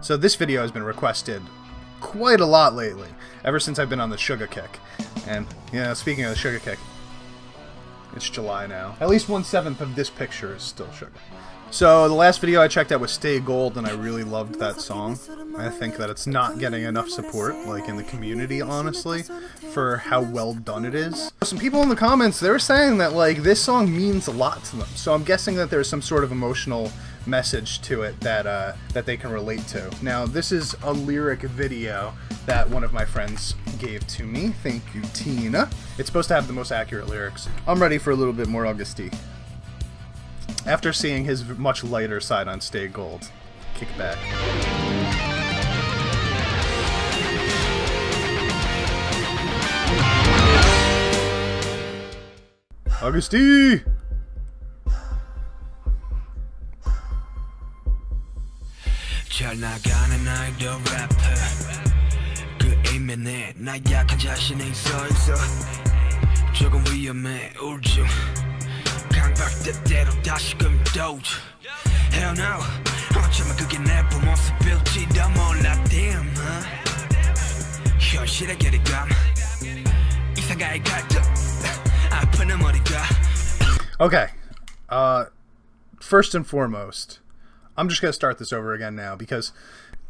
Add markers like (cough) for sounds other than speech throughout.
So this video has been requested quite a lot lately, ever since I've been on the Suga kick. And, you know, speaking of the Suga kick, it's July now. At least one seventh of this picture is still Suga. So the last video I checked out was Stay Gold, and I really loved that song. I think that it's not getting enough support, like in the community, honestly, for how well done it is. Some people in the comments, they were saying that like this song means a lot to them. So I'm guessing that there's some sort of emotional message to it that uh, that they can relate to. Now this is a lyric video that one of my friends gave to me. Thank you, Tina. It's supposed to have the most accurate lyrics. I'm ready for a little bit more Agust D. After seeing his much lighter side on Stay Gold, kick back. Agust D! 잘 나가는 아이돌 래퍼 그 이면에 나 약한 자신이 서있어 조금 위험해 우울증 강박대대로 다시금 도주 Hell no 어쩌면 그게 내 부모습일지도 몰라 damn huh? 현실의 괴리감 이상가의 갈등 아픈 머리가 Okay. Uh, first and foremost, I'm just going to start this over again now because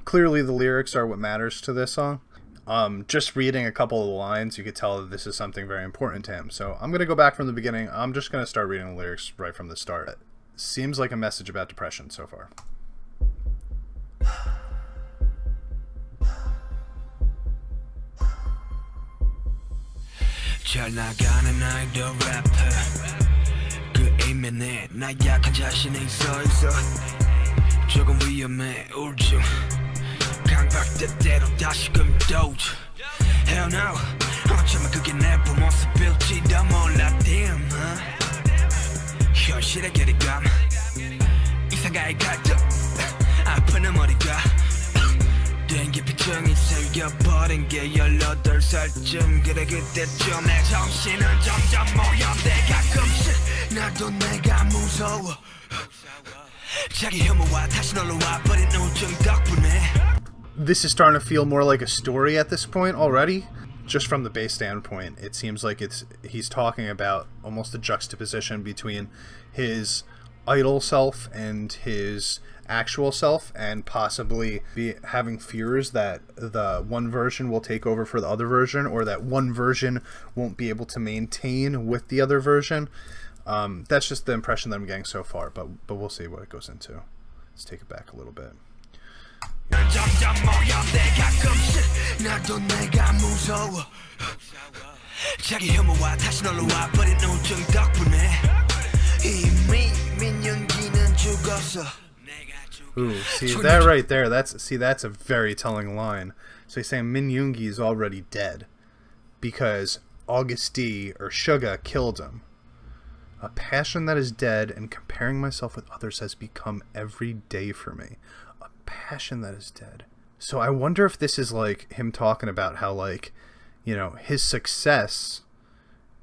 clearly the lyrics are what matters to this song. Um, just reading a couple of the lines, you could tell that this is something very important to him. So I'm going to go back from the beginning. I'm just going to start reading the lyrics right from the start. It seems like a message about depression so far. 잘 나가는 아이돌 래퍼 그 이면에 나 약한 자신이 서있어 조금 위험해 우울증 강박대대로 다시금 도주 Hell no. 어쩌면 그게 내 부모습일지도 몰라 damn huh? 현실의 괴리감. 이상가의 갈등. 아픈 머리가 dengue 피증이 생겨버린 게 18살쯤. 그래 그때쯤 내 정신은 점점 모여대 가끔씩. 나도 내가 무서워 This is starting to feel more like a story at this point already. Just from the base standpoint, it seems like it's he's talking about almost the juxtaposition between his idol self and his actual self and possibly be having fears that the one version will take over for the other version or that one version won't be able to maintain with the other version um, that's just the impression that I'm getting so far, but but we'll see what it goes into. Let's take it back a little bit. Ooh, see that right there. That's see that's a very telling line. So he's saying Min Yoongi is already dead because Agust D or Suga killed him. A passion that is dead and comparing myself with others has become every day for me. A passion that is dead. So I wonder if this is like him talking about how like, you know, his success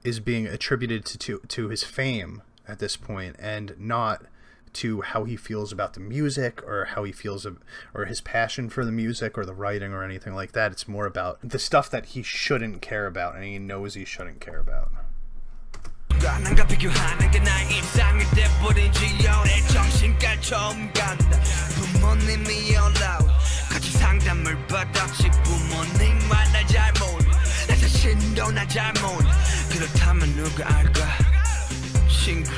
is being attributed to to, to his fame at this point and not to how he feels about the music or how he feels or his passion for the music or the writing or anything like that. It's more about the stuff that he shouldn't care about and he knows he shouldn't care about. 난가 비교하는 게 나의 일상이 돼버린 지 오래 정신과 처음 간다 부모님이 올라오 같이 상담을 받았지 부모님만 날잘 몰라 나 자신도 날잘 몰라 그렇다면 누가 알까 친구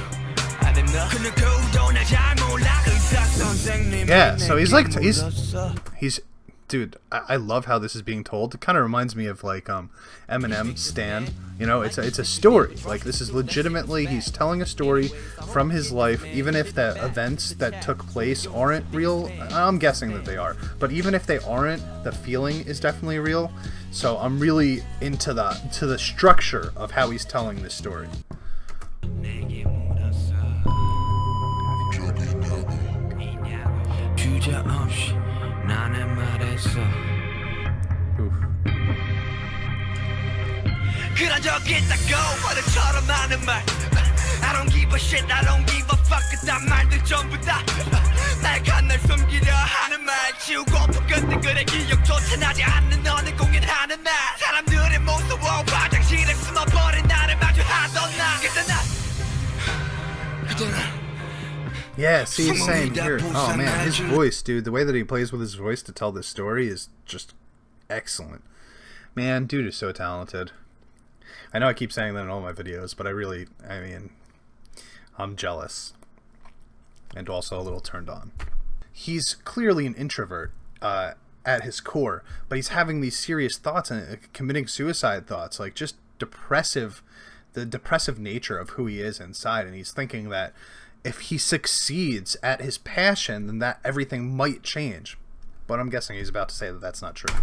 I don't know 그 누구도 날잘 몰라 의사 선생님이 Yeah, so he's like 내게 he's 물었어. he's dude. I, I love how this is being told. It kind of reminds me of like um Eminem Stan. You know, it's a, it's a story. Like this is legitimately he's telling a story from his life, even if the events that took place aren't real. I'm guessing that they are, but even if they aren't, the feeling is definitely real. So I'm really into the to the structure of how he's telling this story. 나는 말했어. 그런 적 있다고 어른처럼 하는 말. I don't give a shit I don't give a fuck 그딴 말들 전부 다날 간날 숨기려 하는 말. 지우고 끝에 그래 기억조차 나지 않는 너는 공연하는 날 Yeah, see, same here. Oh man, his voice, dude, the way that he plays with his voice to tell this story is just excellent. Man, dude is so talented. I know I keep saying that in all my videos, but I really, I mean, I'm jealous. And also a little turned on. He's clearly an introvert uh, at his core, but he's having these serious thoughts and uh, committing suicide thoughts, like just depressive, the depressive nature of who he is inside. And he's thinking that if he succeeds at his passion, then that everything might change. But I'm guessing he's about to say that that's not true.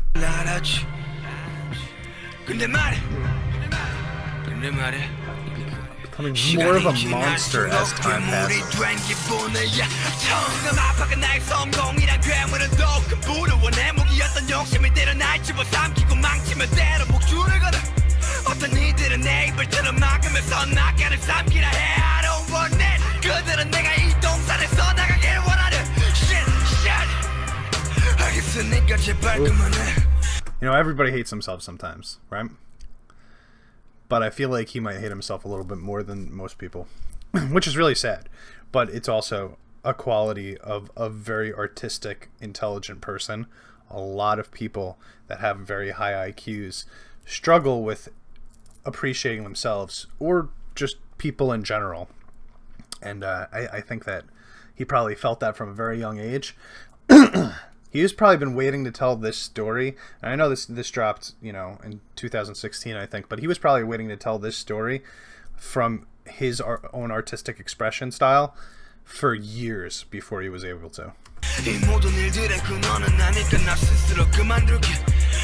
Becoming more of a monster as time passes. 그들은 내가 이 동산에 써나가길 원하는 Shit shit 알겠으니까 제발 그만해 You know, everybody hates themselves sometimes, right? But I feel like he might hate himself a little bit more than most people, (clears throat) which is really sad. But it's also a quality of a very artistic, intelligent person. A lot of people that have very high IQs struggle with appreciating themselves or just people in general. And uh, I, I think that he probably felt that from a very young age. (clears throat) he's probably been waiting to tell this story. And I know this this dropped, you know, in 2016, I think, but he was probably waiting to tell this story from his own artistic expression style for years before he was able to.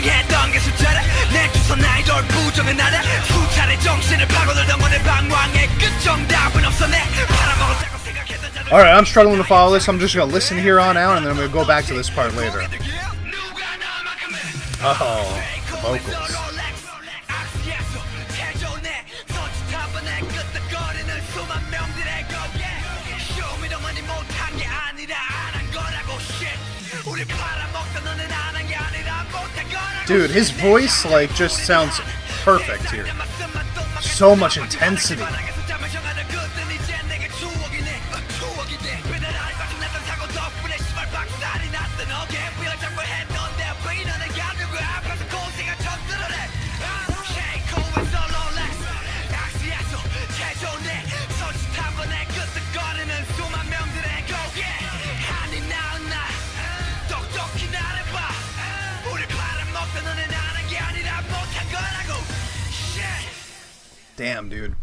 부정했던 게 숫자래 내 주선 아이돌 부정은 나래 수차례 정신을 파고들던 거내 방황의 끝 정답은 없어 내 팔아먹었다고 생각했던 자들 Alright, I'm struggling to follow this. I'm just going to listen here on out, and then I'm going to go back to this part later. Oh, the vocals. Dude, his voice, like, just sounds perfect here. So much intensity. Damn, dude.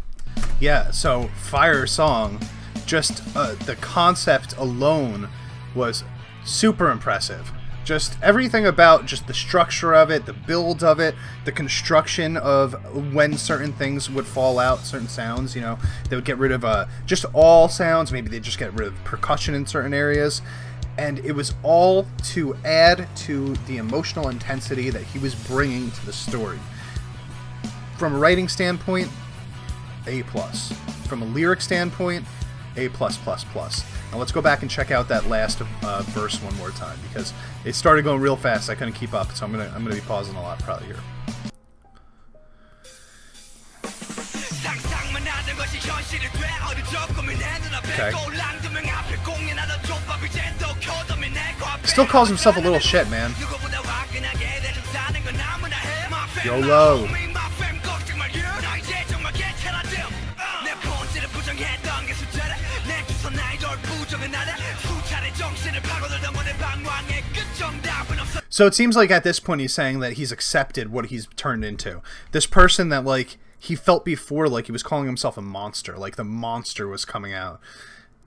Yeah, so Fire Song, just uh, the concept alone was super impressive. Just everything about just the structure of it, the build of it, the construction of when certain things would fall out, certain sounds, you know, they would get rid of uh, just all sounds, maybe they just get rid of percussion in certain areas. And it was all to add to the emotional intensity that he was bringing to the story from a writing standpoint, A plus. From a lyric standpoint, A plus plus plus. Now let's go back and check out that last uh, verse one more time because it started going real fast. I couldn't keep up, so I'm gonna I'm gonna be pausing a lot probably here. Okay. Still calls himself a little shit, man. YOLO. So it seems like at this point he's saying that he's accepted what he's turned into. This person that like he felt before like he was calling himself a monster, like the monster was coming out.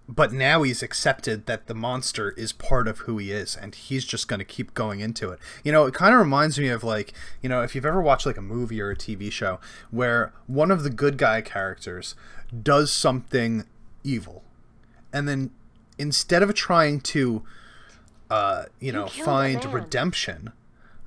But now he's accepted that the monster is part of who he is, and he's just going to keep going into it. You know, it kind of reminds me of like, you know, if you've ever watched like a movie or a TV show where one of the good guy characters does something evil, and then instead of trying to, uh, you know, find redemption,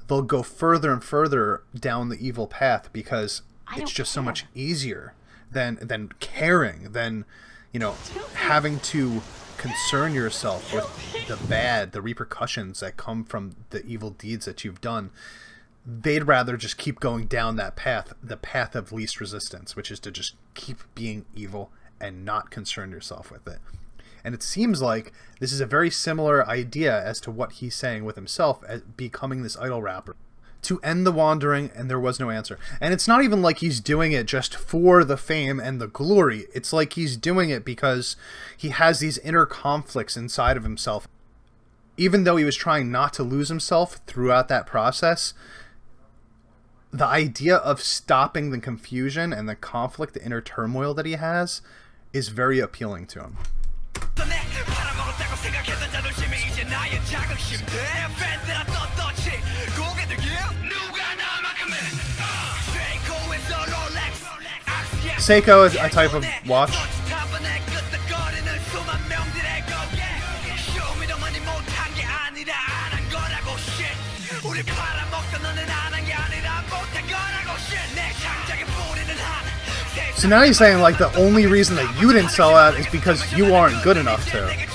they'll go further and further down the evil path because it's just so much easier than than caring than you know having to concern yourself with the bad the repercussions that come from the evil deeds that you've done. They'd rather just keep going down that path the path of least resistance which is to just keep being evil and not concern yourself with it and it seems like this is a very similar idea as to what he's saying with himself as becoming this idol rapper. To end the wandering, and there was no answer. And it's not even like he's doing it just for the fame and the glory. It's like he's doing it because he has these inner conflicts inside of himself. Even though he was trying not to lose himself throughout that process, the idea of stopping the confusion and the conflict, the inner turmoil that he has, is very appealing to him. 내 팔아먹었다고 생각했던 자존심이 이제 나의 자긍심 내 팬들아 떳떳이 고개들 yeah 누가 나만큼은 세이코에서 롤렉스 악시야 Seiko is a type of watch. So now you're saying like the only reason that you didn't sell out is because you aren't good enough to.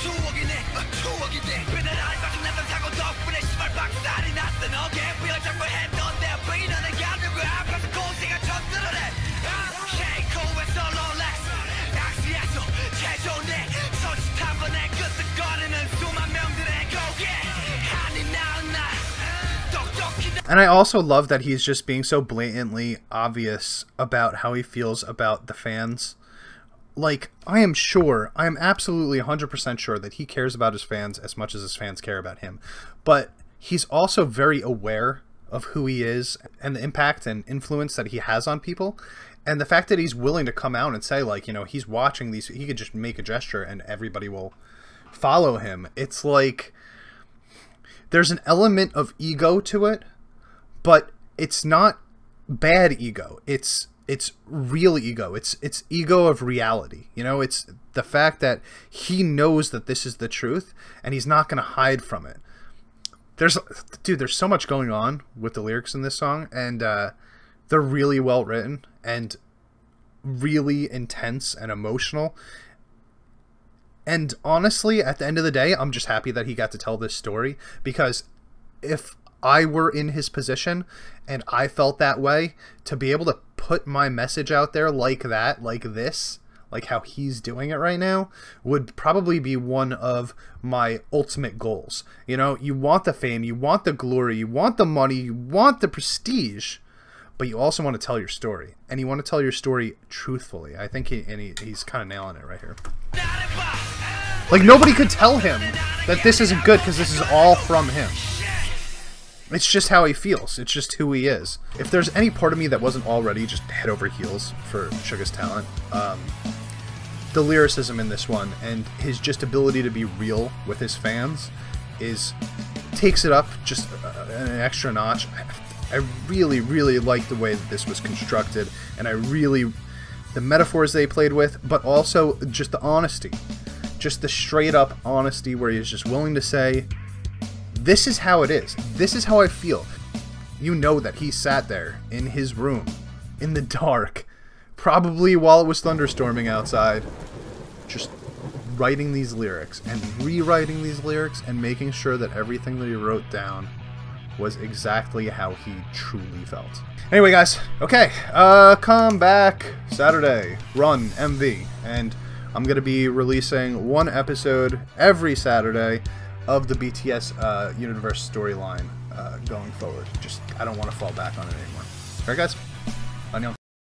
And I also love that he's just being so blatantly obvious about how he feels about the fans. Like, I am sure, I am absolutely 100% sure that he cares about his fans as much as his fans care about him. But he's also very aware of who he is and the impact and influence that he has on people. And the fact that he's willing to come out and say, like, you know, he's watching these, he could just make a gesture and everybody will follow him. It's like there's an element of ego to it, but it's not bad ego. It's it's real ego. It's it's ego of reality. You know, it's the fact that he knows that this is the truth and he's not going to hide from it. There's dude, there's so much going on with the lyrics in this song and uh they're really well written and really intense and emotional. And honestly, at the end of the day, I'm just happy that he got to tell this story because if I were in his position and I felt that way, to be able to put my message out there like that, like this, like how he's doing it right now, would probably be one of my ultimate goals. You know, you want the fame, you want the glory, you want the money, you want the prestige, but you also want to tell your story. And you want to tell your story truthfully. I think he, and he, he's kind of nailing it right here. Like nobody could tell him that this isn't good because this is all from him. It's just how he feels. It's just who he is. If there's any part of me that wasn't already just head over heels for Suga's talent, um, the lyricism in this one and his just ability to be real with his fans is takes it up just uh, an extra notch. I, I really, really like the way that this was constructed, and I really the metaphors they played with, but also just the honesty, just the straight up honesty where he's just willing to say, "This is how it is. This is how I feel." You know that he sat there in his room, in the dark, probably while it was thunderstorming outside, just writing these lyrics and rewriting these lyrics and making sure that everything that he wrote down was exactly how he truly felt. Anyway, guys, okay, uh, come back Saturday, run MV, and I'm gonna be releasing one episode every Saturday of the BTS uh, universe storyline uh, going forward. Just I don't want to fall back on it anymore. All right, guys.